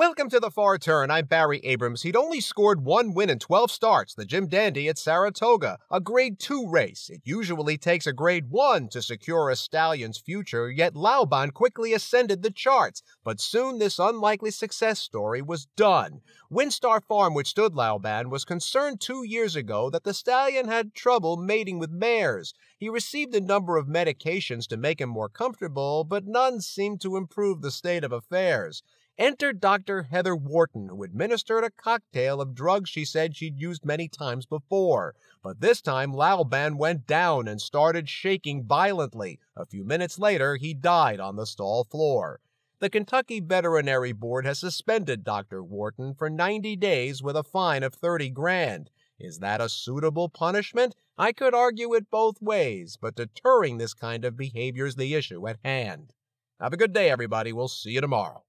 Welcome to the Far Turn. I'm Barry Abrams. He'd only scored one win in 12 starts, the Jim Dandy at Saratoga, a Grade 2 race. It usually takes a Grade 1 to secure a stallion's future, yet Laoban quickly ascended the charts. But soon this unlikely success story was done. WinStar Farm, which stood Laoban, was concerned two years ago that the stallion had trouble mating with mares. He received a number of medications to make him more comfortable, but none seemed to improve the state of affairs. Enter Dr. Heather Wharton, who administered a cocktail of drugs she said she'd used many times before. But this time, Laoban went down and started shaking violently. A few minutes later, he died on the stall floor. The Kentucky Veterinary Board has suspended Dr. Wharton for 90 days with a fine of 30 grand. Is that a suitable punishment? I could argue it both ways, but deterring this kind of behavior is the issue at hand. Have a good day, everybody. We'll see you tomorrow.